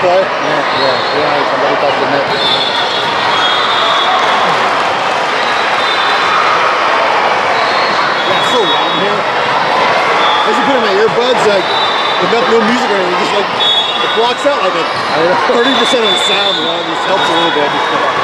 play? Yeah, yeah, yeah. Somebody touched the net. Yeah, so loud in here. As you put in my earbuds, like, with no, no music or anything, just like, it blocks out like a 30% of the sound, you know, it just helps a little bit.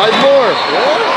Five more. Yeah.